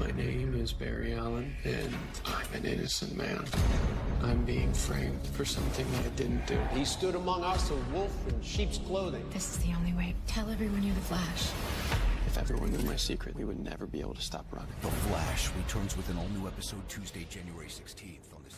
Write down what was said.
My name is Barry Allen, and I'm an innocent man. I'm being framed for something I didn't do. He stood among us a wolf in sheep's clothing. This is the only way. Tell everyone you're the Flash. If everyone knew my secret, we would never be able to stop running. The Flash returns with an all new episode Tuesday, January 16th on the